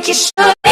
que chorar.